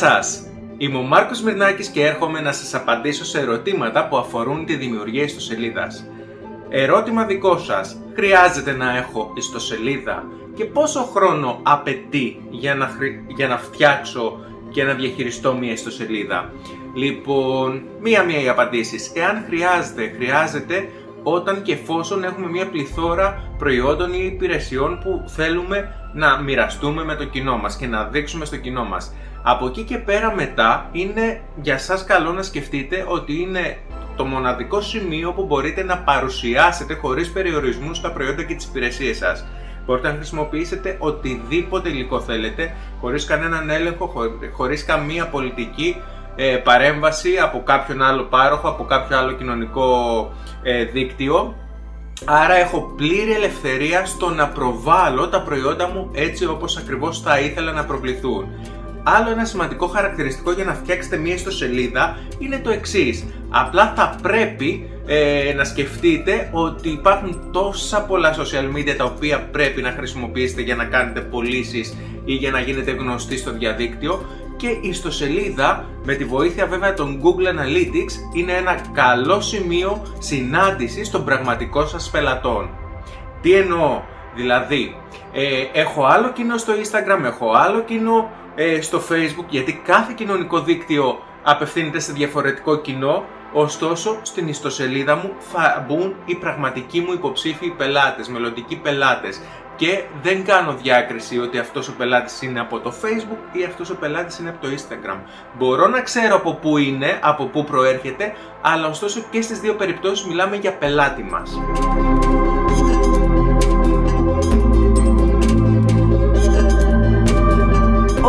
Γεια σας! Είμαι ο Μάρκος Μυρνάκης και έρχομαι να σας απαντήσω σε ερωτήματα που αφορούν τη δημιουργία ιστοσελίδας. Ερώτημα δικό σας. Χρειάζεται να έχω ιστοσελίδα; Και πόσο χρόνο απαιτεί για να, για να φτιάξω και να διαχειριστώ μια ιστοσελίδα; Λοιπόν, μία-μία οι απαντήσεις. Εάν χρειάζεται, χρειάζεται όταν και εφόσον έχουμε μια πληθώρα προϊόντων ή υπηρεσιών που θέλουμε να μοιραστούμε με το κοινό μας και να δείξουμε στο κοινό μας. Από εκεί και πέρα μετά είναι για σας καλό να σκεφτείτε ότι είναι το μοναδικό σημείο που μπορείτε να παρουσιάσετε χωρίς περιορισμούς τα προϊόντα και τις υπηρεσίες σας. Μπορείτε να χρησιμοποιήσετε οτιδήποτε υλικό θέλετε, χωρίς κανέναν έλεγχο, χωρίς καμία πολιτική ε, παρέμβαση από κάποιον άλλο πάροχο, από κάποιο άλλο κοινωνικό ε, δίκτυο. Άρα έχω πλήρη ελευθερία στο να προβάλλω τα προϊόντα μου έτσι όπως ακριβώς θα ήθελα να προβληθούν. Άλλο ένα σημαντικό χαρακτηριστικό για να φτιάξετε μία ιστοσελίδα είναι το εξής. Απλά θα πρέπει ε, να σκεφτείτε ότι υπάρχουν τόσα πολλά social media τα οποία πρέπει να χρησιμοποιήσετε για να κάνετε πωλήσεις ή για να γίνετε γνωστοί στο διαδίκτυο και η ιστοσελίδα με τη βοήθεια βέβαια των Google Analytics είναι ένα καλό σημείο συνάντησης των πραγματικών σας πελατών. Τι εννοώ, δηλαδή ε, έχω άλλο κοινό στο Instagram, έχω άλλο κοινό ε, στο Facebook γιατί κάθε κοινωνικό δίκτυο απευθύνεται σε διαφορετικό κοινό Ωστόσο, στην ιστοσελίδα μου θα μπουν οι πραγματικοί μου υποψήφιοι πελάτες, μελλοντικοί πελάτες και δεν κάνω διάκριση ότι αυτός ο πελάτης είναι από το Facebook ή αυτός ο πελάτης είναι από το Instagram. Μπορώ να ξέρω από πού είναι, από πού προέρχεται, αλλά ωστόσο και στις δύο περιπτώσεις μιλάμε για πελάτη μας.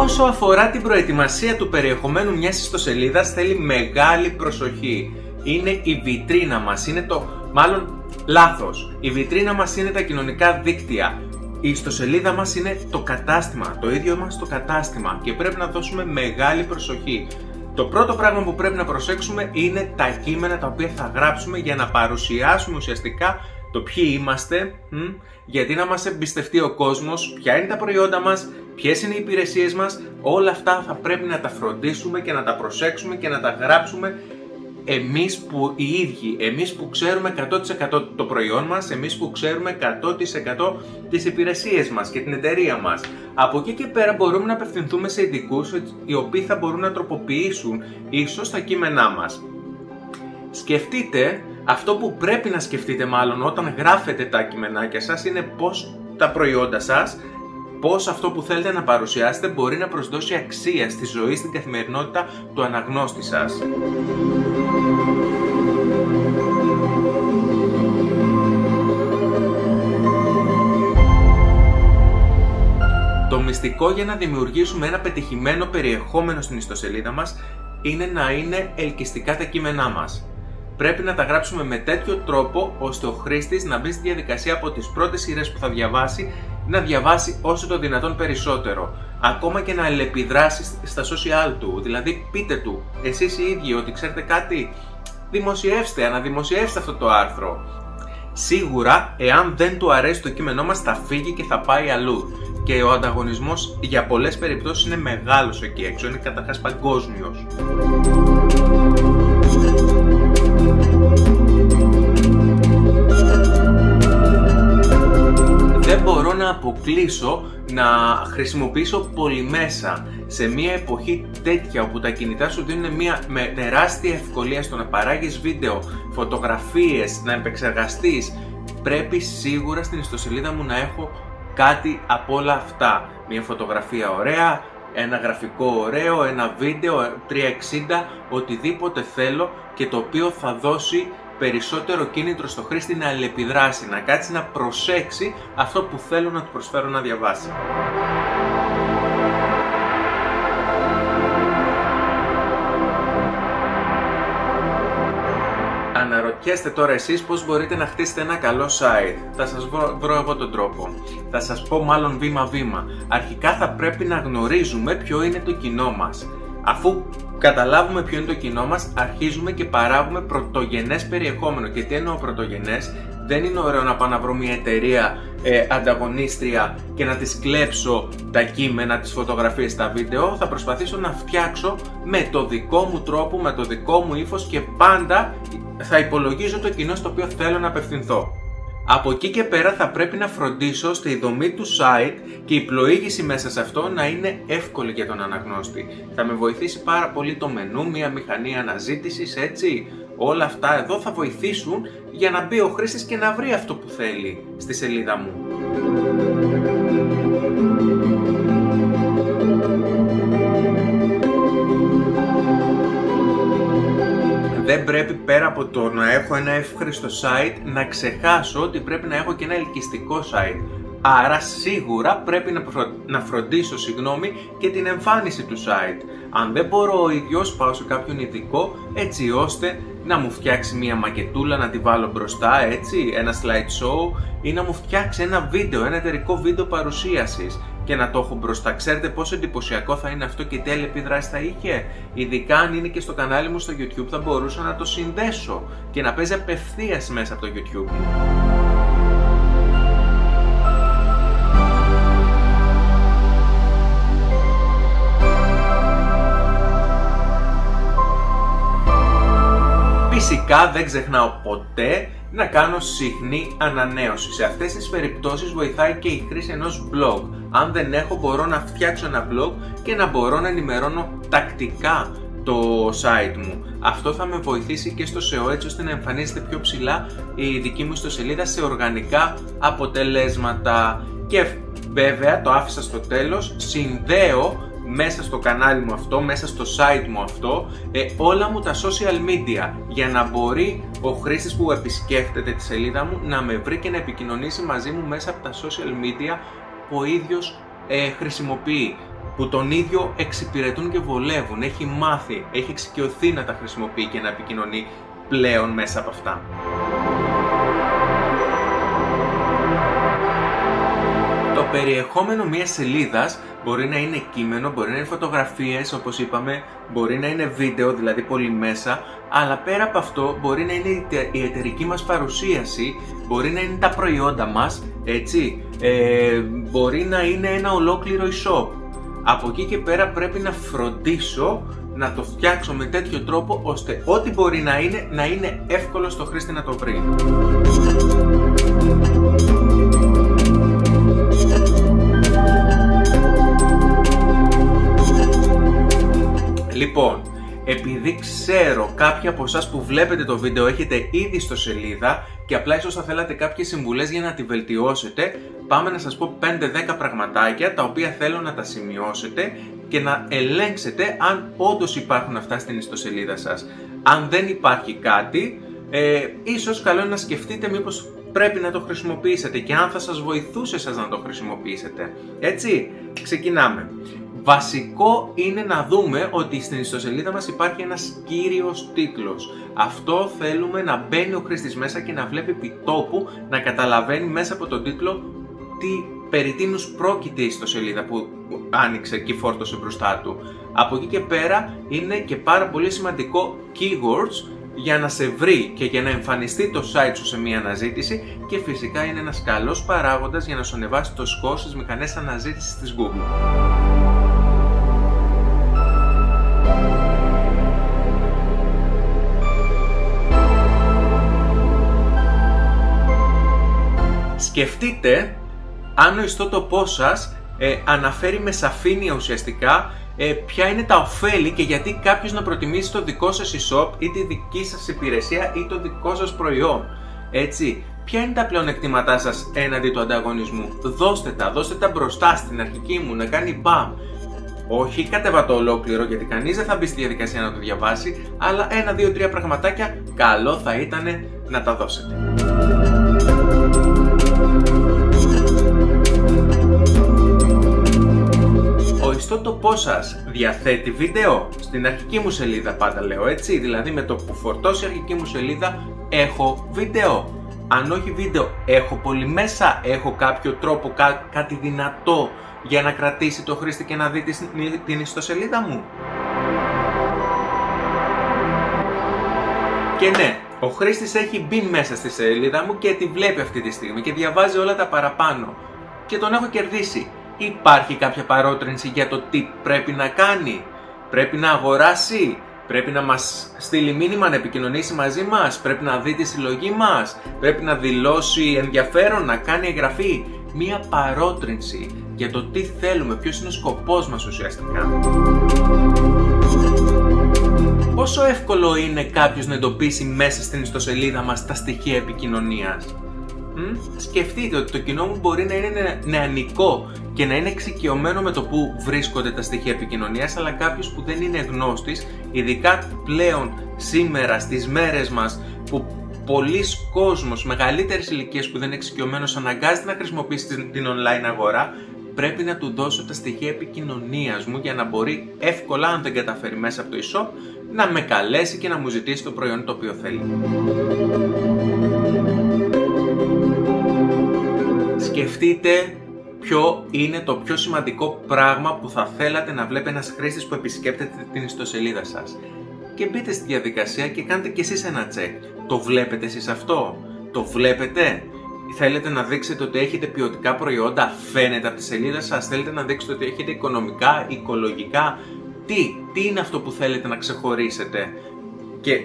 Όσο αφορά την προετοιμασία του περιεχομένου μιας ιστοσελίδας θέλει μεγάλη προσοχή. Είναι η βιτρίνα μας, είναι το μάλλον λάθος. Η βιτρίνα μας είναι τα κοινωνικά δίκτυα. Η ιστοσελίδα μας είναι το κατάστημα, το ίδιο μας το κατάστημα και πρέπει να δώσουμε μεγάλη προσοχή. Το πρώτο πράγμα που πρέπει να προσέξουμε είναι τα κείμενα τα οποία θα γράψουμε για να παρουσιάσουμε ουσιαστικά το ποιοι είμαστε, γιατί να μας εμπιστευτεί ο κόσμος, ποια είναι τα προϊόντα μας, ποιες είναι οι υπηρεσίες μας, όλα αυτά θα πρέπει να τα φροντίσουμε και να τα προσέξουμε και να τα γράψουμε εμείς που οι ίδιοι, εμείς που ξέρουμε 100% το προϊόν μας, εμείς που ξέρουμε 100% τις υπηρεσίες μας και την εταιρεία μας. Από εκεί και πέρα μπορούμε να απευθυνθούμε σε ειδικούς οι οποίοι θα μπορούν να τροποποιήσουν ίσως τα κείμενά μας. Σκεφτείτε, αυτό που πρέπει να σκεφτείτε μάλλον όταν γράφετε τα κειμενάκια σας είναι πώς τα προϊόντα σας πώς αυτό που θέλετε να παρουσιάσετε μπορεί να προσδώσει αξία στη ζωή, στην καθημερινότητα του αναγνώστη σας. Το μυστικό για να δημιουργήσουμε ένα πετυχημένο περιεχόμενο στην ιστοσελίδα μας είναι να είναι ελκυστικά τα κείμενά μας. Πρέπει να τα γράψουμε με τέτοιο τρόπο ώστε ο χρήστης να μπει στη διαδικασία από τις πρώτες σειρές που θα διαβάσει να διαβάσει όσο το δυνατόν περισσότερο. Ακόμα και να ελεπιδράσει στα social του. Δηλαδή πείτε του εσείς οι ίδιοι ότι ξέρετε κάτι, δημοσιεύστε, αναδημοσιεύστε αυτό το άρθρο. Σίγουρα, εάν δεν του αρέσει το κείμενό μας θα φύγει και θα πάει αλλού. Και ο ανταγωνισμός για πολλές περιπτώσεις είναι μεγάλος εκεί έξω, είναι καταρχάς παγκόσμιος. Να αποκλείσω να χρησιμοποιήσω πολυμέσα σε μια εποχή τέτοια όπου τα κινητά σου δίνουν μια με τεράστια ευκολία στο να παράγεις βίντεο, φωτογραφίες, να επεξεργαστείς πρέπει σίγουρα στην ιστοσελίδα μου να έχω κάτι από όλα αυτά. Μια φωτογραφία ωραία, ένα γραφικό ωραίο, ένα βίντεο 360, οτιδήποτε θέλω και το οποίο θα δώσει περισσότερο κίνητρο στο χρήστη να αλληλεπιδράσει, να κάτσει να προσέξει αυτό που θέλω να του προσφέρω να διαβάσει. Αναρωτιέστε τώρα εσείς πώς μπορείτε να χτίσετε ένα καλό site. Θα σας βρω, βρω εγώ τον τρόπο. Θα σας πω μάλλον βήμα βήμα. Αρχικά θα πρέπει να γνωρίζουμε ποιο είναι το κοινό μας. Αφού καταλάβουμε ποιο είναι το κοινό μας, αρχίζουμε και παράγουμε πρωτογενές περιεχόμενο. Και τι εννοώ πρωτογενές, δεν είναι ωραίο να πάω να βρω μια εταιρεία ε, ανταγωνίστρια και να της κλέψω τα κείμενα, τις φωτογραφίες, τα βίντεο. Θα προσπαθήσω να φτιάξω με το δικό μου τρόπο, με το δικό μου ύφος και πάντα θα υπολογίζω το κοινό στο οποίο θέλω να απευθυνθώ. Από εκεί και πέρα θα πρέπει να φροντίσω ώστε η δομή του site και η πλοήγηση μέσα σε αυτό να είναι εύκολη για τον αναγνώστη. Θα με βοηθήσει πάρα πολύ το μενού, μια μηχανή αναζήτησης, έτσι. Όλα αυτά εδώ θα βοηθήσουν για να μπει ο χρήστης και να βρει αυτό που θέλει στη σελίδα μου. Δεν πρέπει πέρα από το να έχω ένα εύχριστο site να ξεχάσω ότι πρέπει να έχω και ένα ελκυστικό site. Άρα σίγουρα πρέπει να, να φροντίσω συγγνώμη, και την εμφάνιση του site. Αν δεν μπορώ ο ίδιος πάω σε κάποιον ειδικό έτσι ώστε να μου φτιάξει μια μακετούλα να τη βάλω μπροστά έτσι, ένα slideshow ή να μου φτιάξει ένα βίντεο, ένα εταιρικό βίντεο παρουσίασης και να το έχω μπροστά. Ξέρετε πόσο εντυπωσιακό θα είναι αυτό και τι άλλη επίδραση θα είχε; Ειδικά αν είναι και στο κανάλι μου στο YouTube θα μπορούσα να το συνδέσω και να παίζει απευθείας μέσα από το YouTube Φυσικά δεν ξεχνάω ποτέ να κάνω συχνή ανανέωση. Σε αυτές τις περιπτώσεις βοηθάει και η χρήση ενός blog. Αν δεν έχω μπορώ να φτιάξω ένα blog και να μπορώ να ενημερώνω τακτικά το site μου. Αυτό θα με βοηθήσει και στο SEO έτσι ώστε να εμφανίζεται πιο ψηλά η δική μου ιστοσελίδα σε οργανικά αποτελέσματα. Και βέβαια το άφησα στο τέλος, συνδέω μέσα στο κανάλι μου αυτό, μέσα στο site μου αυτό, ε, όλα μου τα social media για να μπορεί ο χρήστης που επισκέφτεται τη σελίδα μου να με βρει και να επικοινωνήσει μαζί μου μέσα από τα social media που ο ίδιος ε, χρησιμοποιεί που τον ίδιο εξυπηρετούν και βολεύουν, έχει μάθει, έχει εξοικειωθεί να τα χρησιμοποιεί και να επικοινωνεί πλέον μέσα από αυτά. Περιεχόμενο μιας σελίδας μπορεί να είναι κείμενο, μπορεί να είναι φωτογραφίες όπως είπαμε, μπορεί να είναι βίντεο, δηλαδή πολύ μέσα, αλλά πέρα από αυτό μπορεί να είναι η εταιρική μας παρουσίαση, μπορεί να είναι τα προϊόντα μας, έτσι, ε, μπορεί να είναι ένα ολόκληρο e-shop. Από εκεί και πέρα πρέπει να φροντίσω να το φτιάξω με τέτοιο τρόπο ώστε ό,τι μπορεί να είναι, να είναι εύκολο στο χρήστη να το βρει. Λοιπόν, επειδή ξέρω κάποιοι από εσάς που βλέπετε το βίντεο έχετε ήδη στο σελίδα και απλά ίσως θα θέλατε κάποιες συμβουλές για να τη βελτιώσετε, πάμε να σας πω 5-10 πραγματάκια τα οποία θέλω να τα σημειώσετε και να ελέγξετε αν όντως υπάρχουν αυτά στην ιστοσελίδα σας. Αν δεν υπάρχει κάτι, ε, ίσως καλό είναι να σκεφτείτε μήπως πρέπει να το χρησιμοποιήσετε και αν θα σας βοηθούσε σας να το χρησιμοποιήσετε. Έτσι, ξεκινάμε. Βασικό είναι να δούμε ότι στην ιστοσελίδα μας υπάρχει ένας κύριος τίτλος. Αυτό θέλουμε να μπαίνει ο χρήστης μέσα και να βλέπει επιτόπου, να καταλαβαίνει μέσα από τον τίτλο τι περί τίνους πρόκειται η ιστοσελίδα που άνοιξε και φόρτωσε μπροστά του. Από εκεί και πέρα είναι και πάρα πολύ σημαντικό keywords για να σε βρει και για να εμφανιστεί το site σου σε μια αναζήτηση και φυσικά είναι ένας καλός παράγοντας για να σου ανεβάσει το σκορ στις μηχανές αναζήτησης της Google. Σκεφτείτε αν ο ιστότοπός σας ε, αναφέρει με σαφήνεια ουσιαστικά ε, ποια είναι τα ωφέλη και γιατί κάποιος να προτιμήσει το δικό σας e-shop ή τη δική σας υπηρεσία ή το δικό σας προϊόν. Έτσι, ποια είναι τα πλεονεκτήματά σας έναντι του ανταγωνισμού. Δώστε τα, δώστε τα μπροστά στην αρχική μου να κάνει μπαμ. Όχι κατέβα το ολόκληρο γιατί κανείς δεν θα μπει στη διαδικασία να το διαβάσει, αλλά ένα, δύο, τρία πραγματάκια καλό θα ήταν να τα δώσετε. καθοριστώ το σας διαθέτει βίντεο. Στην αρχική μου σελίδα πάντα λέω έτσι, δηλαδή με το που φορτώσει η αρχική μου σελίδα έχω βίντεο. Αν όχι βίντεο, έχω πολύ μέσα, έχω κάποιο τρόπο, κάτι δυνατό για να κρατήσει το χρήστη και να δει την, την ιστοσελίδα μου. Και ναι, ο χρήστης έχει μπει μέσα στη σελίδα μου και τη βλέπει αυτή τη στιγμή και διαβάζει όλα τα παραπάνω. Και τον έχω κερδίσει. Υπάρχει κάποια παρότρινση για το τι πρέπει να κάνει. Πρέπει να αγοράσει. Πρέπει να μας στείλει μήνυμα να επικοινωνήσει μαζί μας. Πρέπει να δει τη συλλογή μας. Πρέπει να δηλώσει ενδιαφέρον, να κάνει εγγραφή. Μία παρότρινση για το τι θέλουμε, ποιος είναι ο σκοπός μας ουσιαστικά. Πόσο εύκολο είναι κάποιος να εντοπίσει μέσα στην ιστοσελίδα μας τα στοιχεία επικοινωνίας; Μ; Σκεφτείτε ότι το κοινό μου μπορεί να είναι νεανικό και να είναι εξοικειωμένο με το που βρίσκονται τα στοιχεία επικοινωνίας, αλλά κάποιος που δεν είναι γνώστης, ειδικά πλέον σήμερα στις μέρες μας που πολλοί κόσμος μεγαλύτερης ηλικίας που δεν είναι εξοικειωμένος αναγκάζεται να χρησιμοποιήσει την online αγορά, πρέπει να του δώσω τα στοιχεία επικοινωνίας μου για να μπορεί εύκολα, αν δεν καταφέρει μέσα από το e-shop, να με καλέσει και να μου ζητήσει το προϊόν το οποίο θέλει. Σκεφτείτε ποιο είναι το πιο σημαντικό πράγμα που θα θέλατε να βλέπει ένας χρήστης που επισκέπτεται την ιστοσελίδα σας. Και μπείτε στη διαδικασία και κάντε κι εσείς ένα check. Το βλέπετε εσείς αυτό; Το βλέπετε; Θέλετε να δείξετε ότι έχετε ποιοτικά προϊόντα, φαίνεται από τη σελίδα σας, θέλετε να δείξετε ότι έχετε οικονομικά, οικολογικά, τι, τι είναι αυτό που θέλετε να ξεχωρίσετε; Και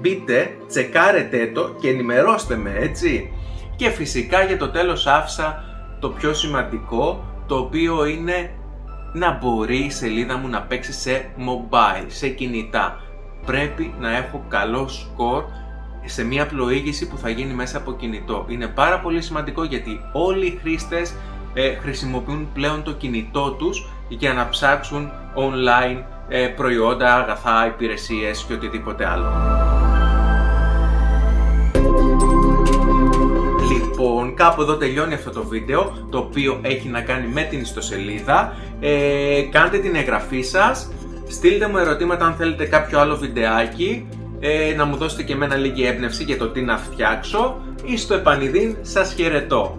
μπείτε, τσεκάρετε το και ενημερώστε με έτσι. Και φυσικά για το τέλος άφησα το πιο σημαντικό, το οποίο είναι να μπορεί η σελίδα μου να παίξει σε mobile, σε κινητά. Πρέπει να έχω καλό σκορ σε μια πλοήγηση που θα γίνει μέσα από κινητό. Είναι πάρα πολύ σημαντικό γιατί όλοι οι χρήστες ε, χρησιμοποιούν πλέον το κινητό τους για να ψάξουν online ε, προϊόντα, αγαθά, υπηρεσίες και οτιδήποτε άλλο. Λοιπόν, κάπου εδώ τελειώνει αυτό το βίντεο, το οποίο έχει να κάνει με την ιστοσελίδα. Ε, κάντε την εγγραφή σας, στείλτε μου ερωτήματα αν θέλετε κάποιο άλλο βιντεάκι, ε, να μου δώσετε και εμένα λίγη έμπνευση για το τι να φτιάξω ή στο επανειδήν σας χαιρετώ.